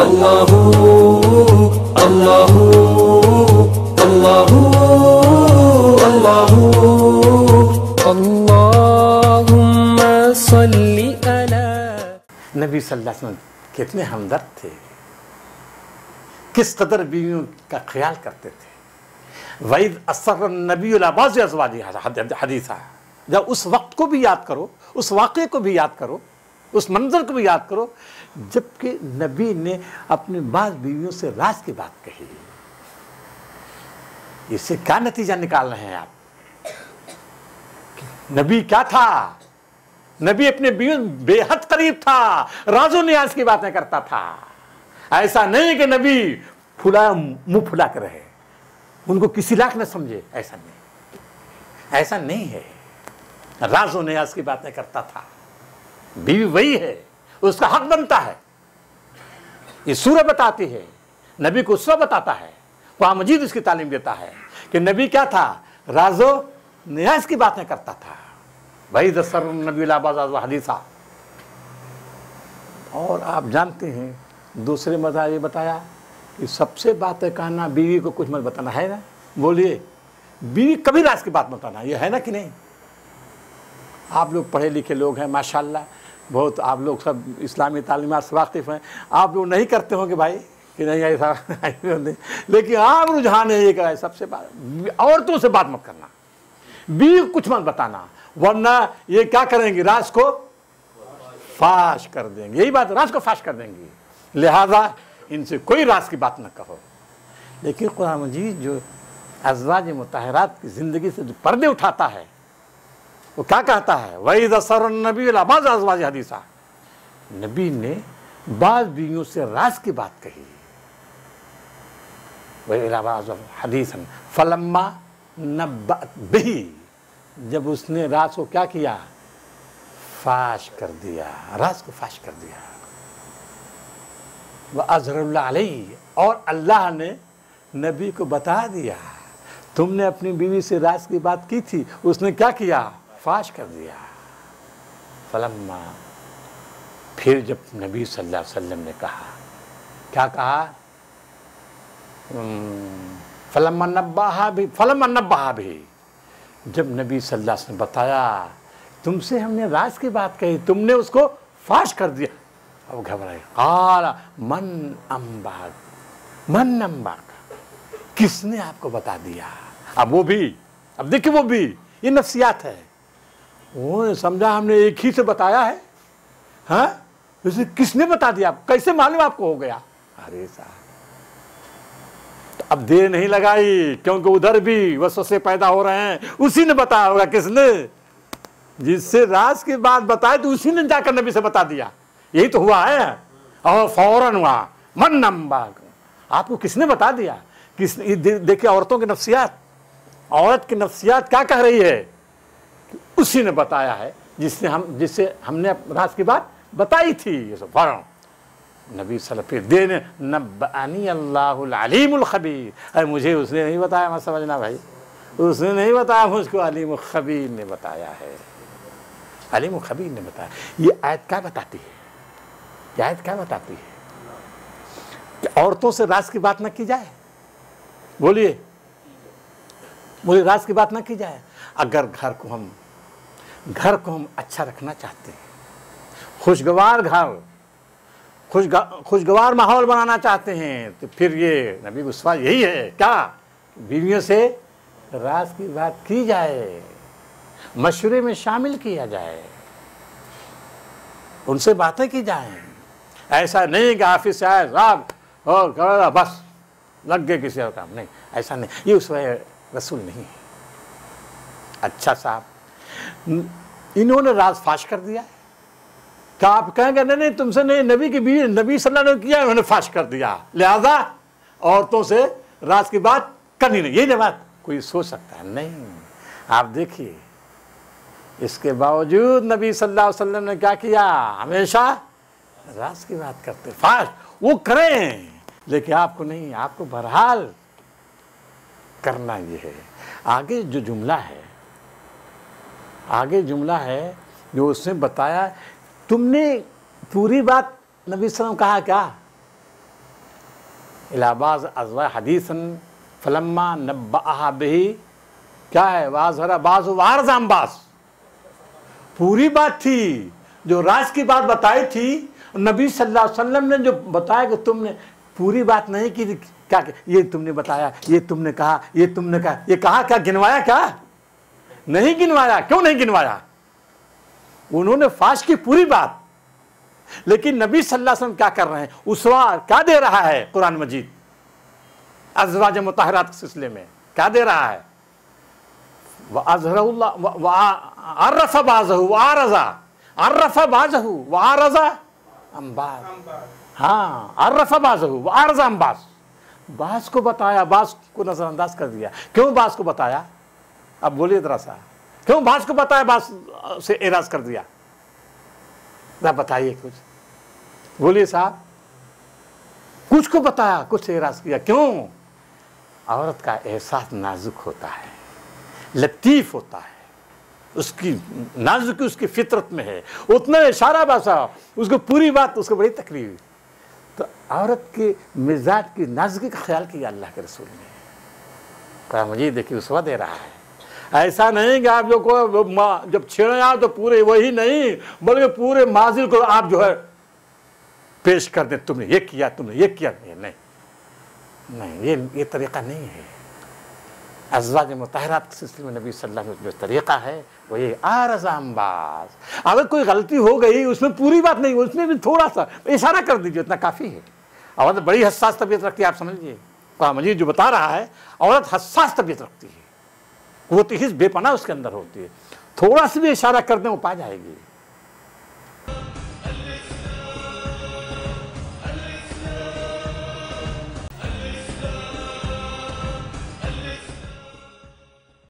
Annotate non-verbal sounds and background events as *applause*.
الله الله الله الله اللهم صل على نبی صلی اللہ علیہ وسلم کتنے ہمدرد تھے کس قدر بیویوں کا خیال کرتے تھے وعید اثر نبی العباز ازواجی حدیثہ جب اس وقت کو بھی یاد کرو اس واقعے کو بھی یاد کرو اس منظر کو بھی یاد کرو، جبکہ نبی نے اپنے بعض بیویوں سے راز کی بات کہی۔ اس سے کیا نتیجہ نکال رہے ہیں آپ؟ نبی کیا تھا؟ نبی اپنے بیوی بے حد قریب تھا، راز و نیاز کی باتیں کرتا تھا۔ ایسا نہیں کہ نبی پھلا منہ پھلا کر رہے۔ ان کو کسی لاکھ نہ سمجھے، ایسا نہیں۔ ایسا نہیں ہے۔ راز و نیاز کی باتیں کرتا تھا۔ بیوی وہی ہے، اس کا حق بنتا ہے۔ یہ سورہ بتاتی ہے، نبی کو اسوہ بتاتا ہے، قرآن مجید اس کی تعلیم دیتا ہے کہ نبی کیا تھا راز و نیاز کی باتیں کرتا تھا۔ بھائی دسر نبی العباز حدیثہ۔ اور آپ جانتے ہیں، دوسرے مذہب یہ بتایا کہ سب سے باتیں کہنا، بیوی کو کچھ مت بتانا، ہے نا؟ بولیے، بیوی کبھی راز کی بات بتانا، یہ ہے نا کہ نہیں؟ آپ لوگ پڑھے لکھے لوگ ہیں، ماشاءاللہ۔ بہت آپ لوگ سب اسلامی تعلیمات سے واقف ہیں۔ آپ لوگ نہیں کرتے ہوں کہ بھائی کہ نہیں، ایسا *laughs* لیکن عام رجحان ہے یہ کہ سب سے بات، عورتوں سے بات مت کرنا۔ بیوی کچھ مت بتانا، ورنہ یہ کیا کریں گی راز کو فاش کر دیں گے۔ یہی بات، راز کو فاش کر دیں گی لہذا ان سے کوئی راز کی بات نہ کہو۔ لیکن قرآن مجید جو ازواج متحرات کی زندگی سے جو پردے اٹھاتا ہے وہ کیا کہتا ہے؟ وَإِذَا سَرَ النَّبِيُّ إِلَىٰ بَعْضِ أَزْوَاجِ نبی نے بعض بیویوں سے راز کی بات کہی۔ وَإِلَىٰ بَعْضِ حَدِيثًا۔ فَلَمَّا نَبَّأَتْ بِهِ۔ جب اس نے راز کو کیا کیا؟ فاش کر دیا۔ راز کو فاش کر دیا۔ وَأَظْهَرَ اللَّهُ عَلَيْهِ۔ اور اللہ نے نبی کو بتا دیا۔ تم نے اپنی بیوی سے راز کی بات کی تھی۔ اس نے کیا کیا؟ فاش کر دیا۔ فلما پھر جب نبی صلی اللہ علیہ وسلم نے کہا، کیا کہا؟ فلما نباہا بھی فلما نباہا بھی جب نبی صلی اللہ علیہ وسلم بتایا، تم سے ہم نے راز کی بات کہی، تم نے اس کو فاش کر دیا۔ اب گھبرائے قال، من امباغ من امباغ کس نے آپ کو بتا دیا؟ اب وہ بھی، اب دیکھیں وہ بھی، یہ نفسیات ہے۔ وہ سمجھا ہم نے ایک ہی سے بتایا ہے؟ ہاں؟ اسے کس نے بتا دیا؟ کیسے معلوم آپ کو ہو گیا؟ ارے صاحب، اب دیر نہیں لگائی، کیونکہ ادھر بھی وسوسے پیدا ہو رہے ہیں۔ اسی نے بتایا ہوگا کس نے؟ جس سے راز کی بات بتائے تو اسی نے جا کر نبی سے بتا دیا۔ یہی تو ہوا ہے۔ اور فوراً ہوا۔ من نمباغ آپ کو کس نے بتا دیا؟ کس دیکھیں عورتوں کی نفسیات۔ عورت کی نفسیات کیا کہہ رہی ہے؟ اسی نے بتایا ہے، جس سے ہم، جس سے ہم نے راز کی بات بتائی تھی۔ یہ سب فوراً نبی صلی اللہ علیہ وسلم دین نبعنی اللہ العلیم الخبیر۔ اے مجھے اس نے نہیں بتایا میں سمجھنا بھائی۔ اس نے نہیں بتایا، مجھ کو علیم الخبیر نے بتایا ہے۔ علیم الخبیر نے بتایا۔ یہ آیت کیا بتاتی ہے؟ یہ آیت کیا بتاتی ہے؟ کہ عورتوں سے راز کی بات نہ کی جائے۔ بولیے۔ بولیے، راز کی بات نہ کی جائے۔ اگر گھر کو ہم گھر کو ہم اچھا رکھنا چاہتے ہیں۔ خوشگوار گھر خوشگوار ماحول بنانا چاہتے ہیں۔ تو پھر یہ نبی غسوا یہی ہے۔ کیا؟ بیویوں سے راز کی بات کی جائے، مشورے میں شامل کیا جائے، ان سے باتیں کی جائیں۔ ایسا نہیں کہ آفس سے آئے صاحب اور بس، لگ گئے کسی اور کام۔ نہیں، ایسا نہیں۔ یہ اس وقت رسول نہیں ہے۔ اچھا صاحب انہوں نے راز فاش کر دیا۔ ہے کیا آپ کہیں گے، نہیں نہیں، تم سے نہیں، نبی کی بیوی نبی صلی اللہ علیہ وسلم نے کیا، انہوں نے فاش کر دیا۔ لہذا عورتوں سے راز کی بات کرنی نہیں، یہی بات۔ کوئی سوچ سکتا ہے؟ نہیں۔ آپ دیکھیے، اس کے باوجود نبی صلی اللہ علیہ وسلم نے کیا کیا؟ ہمیشہ راز کی بات کرتے۔ فاش، وہ کریں۔ لیکن آپ کو نہیں، آپ کو بہرحال کرنا یہ ہے۔ آگے جو جملہ ہے آگے جملہ ہے جو اس نے بتایا، تم نے پوری بات نبی صلی اللہ علیہ وسلم کہا کیا؟ الہباز ازوا حدیثن فلما نبا بہی، کیا ہے؟ واضح باز وارزام باز پوری بات تھی، جو راز کی بات بتائی تھی، نبی صلی اللہ علیہ وسلم نے جو بتایا کہ تم نے پوری بات نہیں کی، کیا کہ یہ تم نے بتایا، یہ تم نے کہا، یہ تم نے کہا، یہ کہا کیا؟ گنوایا کیا؟ نہیں گنوایا؟ کیوں نہیں گنوایا؟ انہوں نے فاش کی پوری بات۔ لیکن نبی صلی اللہ علیہ وسلم کیا کر رہے ہیں؟ اسوا کیا دے رہا ہے قرآن مجید؟ ازواج مطہرات کے سلسلے میں کیا دے رہا ہے؟ وَأَظْهَرَهُ اللَّهُ وَعَرَّفَ بَعْضَهُ وَعَرَضَ عَرَّفَ بَعْضَهُ ہاں عَرَّفَ بَعْضَهُ وَعَرَضَ أَمْبَعْض۔ بعض کو بتایا، بعض کو نظر انداز کر دیا۔ کیوں بعض کو بتایا؟ اب بولیے ذرا سا۔ کیوں بعض کو بتایا بعض سے اعراض کر دیا؟ ذرا بتائیے کچھ۔ بولیے صاحب۔ کچھ کو بتایا، کچھ سے اعراض کیا؟ کیوں؟ عورت کا احساس نازک ہوتا ہے، لطیف ہوتا ہے۔ اس کی نازکی، اس کی فطرت میں ہے۔ اتنا اشارہ باسا اس کو پوری بات، اس کو بڑی تکلیف۔ تو عورت کے مزاج کی نازکی کا خیال کیا اللہ کے رسول نے؟ کہا مجھے دیکھیے اسوا دے رہا ہے۔ ایسا نہیں کہ آپ جو جب چھیڑے آپ تو پورے وہی نہیں، بلکہ پورے ماضی کو آپ جو ہے پیش کر دیں۔ تم نے یہ کیا، تم نے یہ کیا۔ نہیں۔ نہیں، یہ یہ طریقہ نہیں ہے۔ ازواج مطہرات کے سلسلے میں نبی صلی اللہ علیہ وسلم جو طریقہ ہے، وہ یہ آرزام باز اگر کوئی غلطی ہو گئی، اس میں پوری بات نہیں، اس میں بھی تھوڑا سا اشارہ کر دیجیے اتنا کافی ہے۔ عورت بڑی حساس طبیعت رکھتی ہے، آپ سمجھ لیجیے قرآن مجید جو بتا رہا ہے، عورت حساس طبیعت رکھتی ہے۔ قوت حص بے پناہ اس کے اندر ہوتی ہے۔ تھوڑا سا بھی اشارہ کر دیں وہ پا جائے گی۔